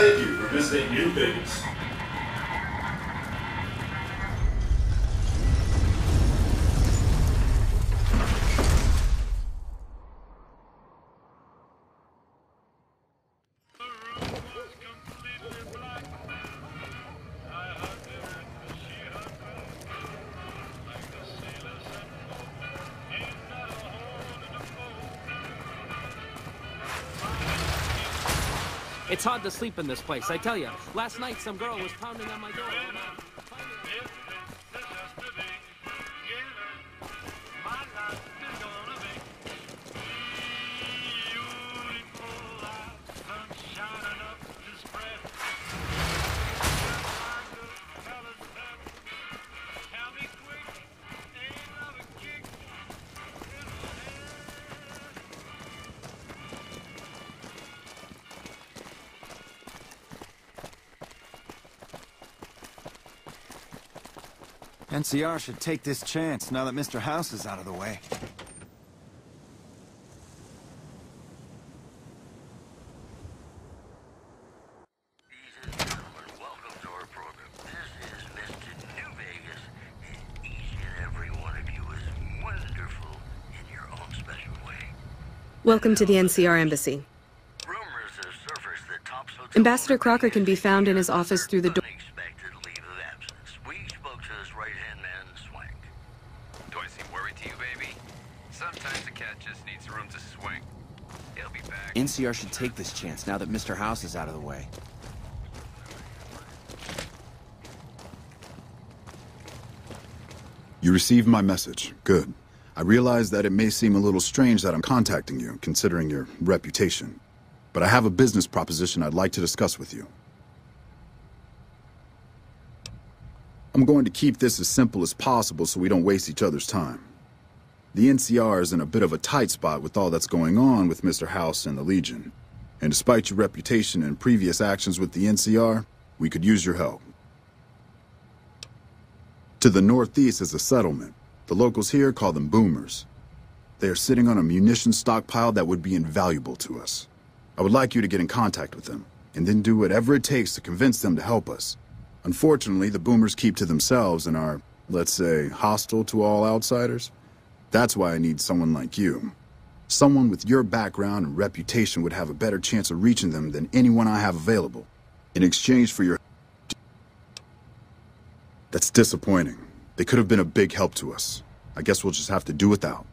Thank you for visiting New Vegas. It's hard to sleep in this place, I tell you. Last night, some girl was pounding on my door. NCR should take this chance now that Mr. House is out of the way. Welcome to our program. This is Mr. New Vegas, and each and every one of you is wonderful in your own special way. Welcome to the NCR Embassy. Rumors have surfaced that Ambassador Crocker can be found in his office through the door. NCR should take this chance now that Mr. House is out of the way. You received my message. Good. I realize that it may seem a little strange that I'm contacting you, considering your reputation. But I have a business proposition I'd like to discuss with you. I'm going to keep this as simple as possible so we don't waste each other's time. The NCR is in a bit of a tight spot with all that's going on with Mr. House and the Legion. And despite your reputation and previous actions with the NCR, we could use your help. To the northeast is a settlement. The locals here call them boomers. They are sitting on a munition stockpile that would be invaluable to us. I would like you to get in contact with them, and then do whatever it takes to convince them to help us. Unfortunately, the boomers keep to themselves and are, let's say, hostile to all outsiders. That's why I need someone like you. Someone with your background and reputation would have a better chance of reaching them than anyone I have available. In exchange for your that's disappointing. They could have been a big help to us. I guess we'll just have to do without.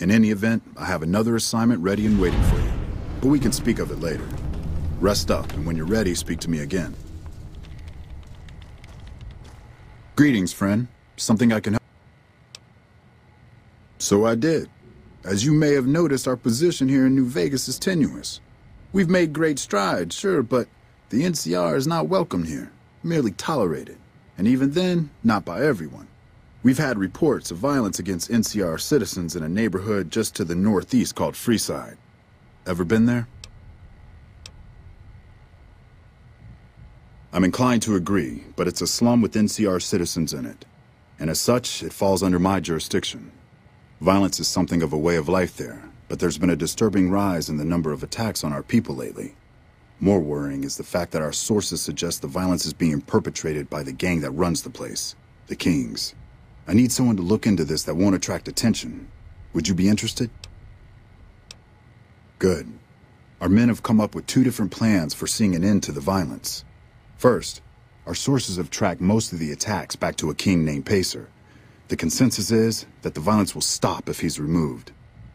In any event, I have another assignment ready and waiting for you. But we can speak of it later. Rest up, and when you're ready, speak to me again. Greetings, friend. Something I can help. So I did. As you may have noticed, our position here in New Vegas is tenuous. We've made great strides, sure, but the NCR is not welcome here, merely tolerated. And even then, not by everyone. We've had reports of violence against NCR citizens in a neighborhood just to the northeast called Freeside. Ever been there? I'm inclined to agree, but it's a slum with NCR citizens in it. And as such, it falls under my jurisdiction. Violence is something of a way of life there, but there's been a disturbing rise in the number of attacks on our people lately. More worrying is the fact that our sources suggest the violence is being perpetrated by the gang that runs the place, the Kings. I need someone to look into this that won't attract attention. Would you be interested? Good. Our men have come up with two different plans for seeing an end to the violence. First, our sources have tracked most of the attacks back to a king named Pacer. The consensus is that the violence will stop if he's removed.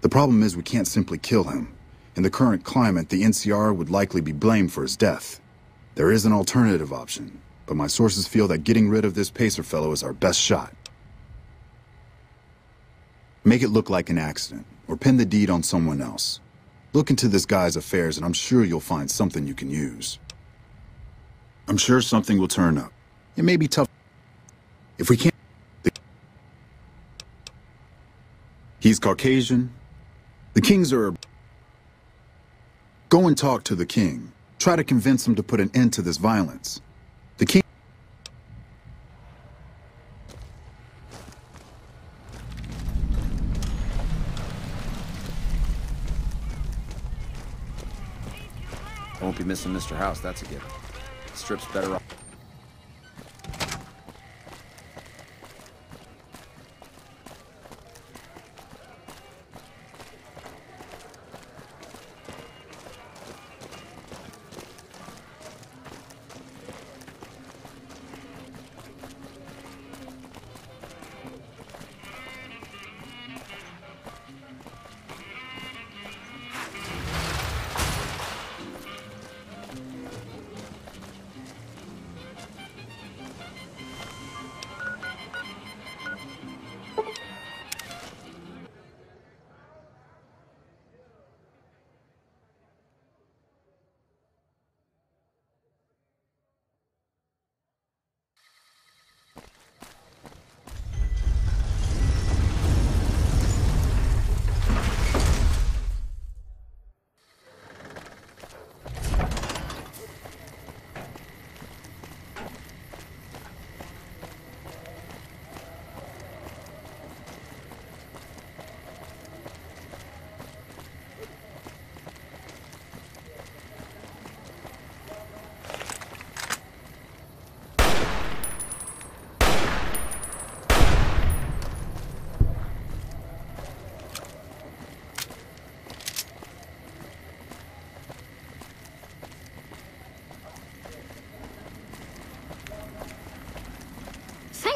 The problem is we can't simply kill him. In the current climate, the NCR would likely be blamed for his death. There is an alternative option, but my sources feel that getting rid of this Pacer fellow is our best shot. Make it look like an accident, or pin the deed on someone else. Look into this guy's affairs, and I'm sure you'll find something you can use. I'm sure something will turn up. It may be tough. If we can't. He's Caucasian. The Kings are. Go and talk to the King. Try to convince him to put an end to this violence. The King. Won't be missing Mr. House, that's a given. Strip's better off.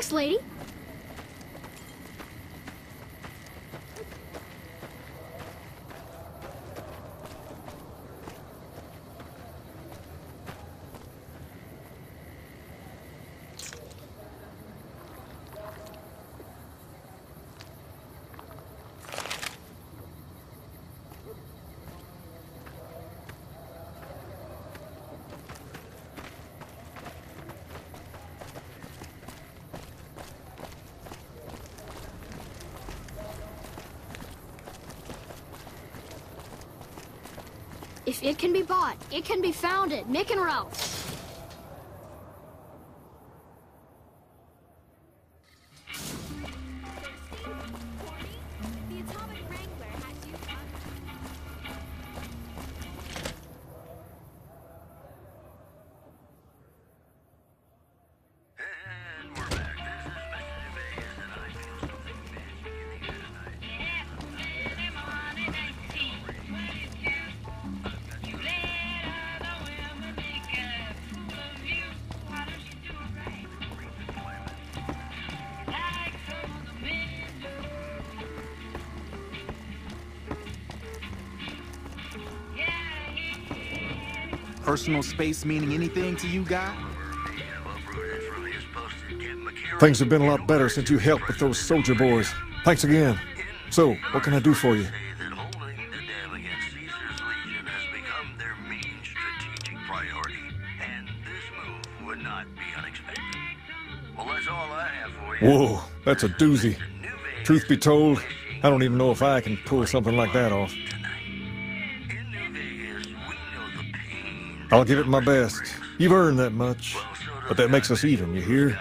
Thanks, lady. If it can be bought, it can be found at Mick and Ralph's. Personal space meaning anything to you, guy? Things have been a lot better since you helped with those soldier boys. Thanks again. So, what can I do for you? Whoa, that's a doozy. Truth be told, I don't even know if I can pull something like that off. I'll give it my best. You've earned that much. But that makes us even, you hear?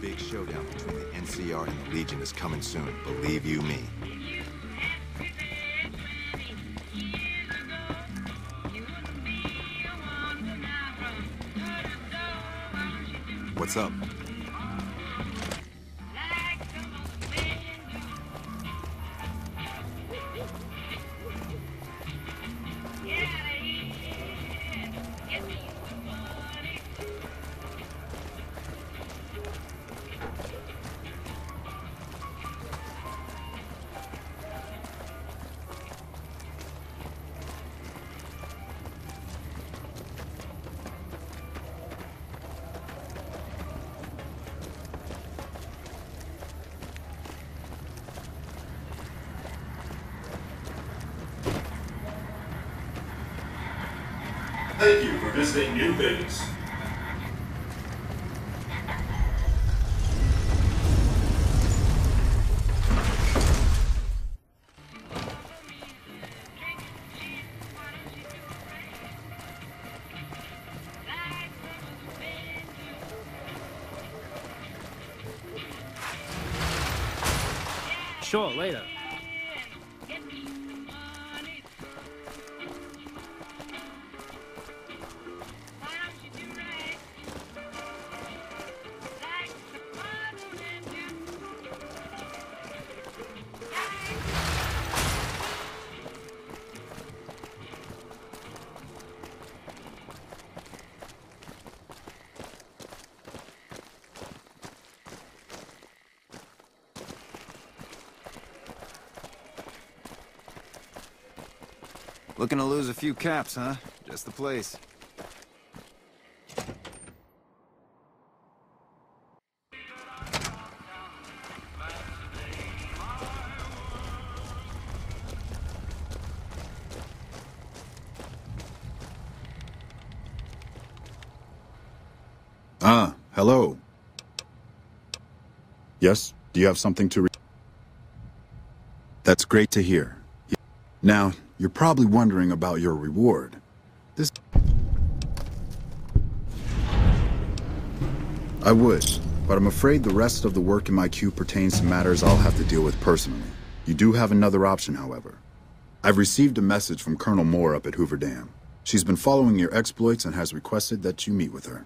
Big showdown between the NCR and the Legion is coming soon, believe you me. What's up? Thank you for visiting New Vegas. Looking to lose a few caps, huh? Just the place. Ah, hello. Yes, do you have something to That's great to hear. Now, you're probably wondering about your reward. This... I would, but I'm afraid the rest of the work in my queue pertains to matters I'll have to deal with personally. You do have another option, however. I've received a message from Colonel Moore up at Hoover Dam. She's been following your exploits and has requested that you meet with her.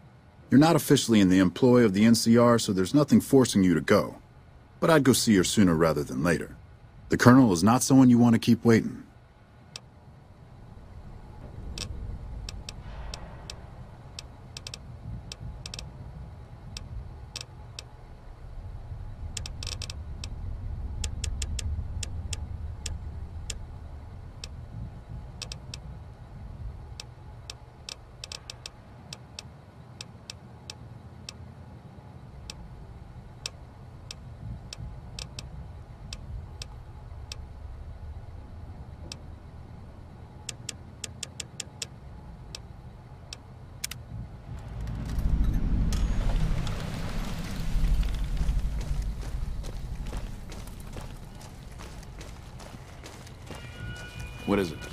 You're not officially in the employ of the NCR, so there's nothing forcing you to go. But I'd go see her sooner rather than later. The Colonel is not someone you want to keep waiting. What is it?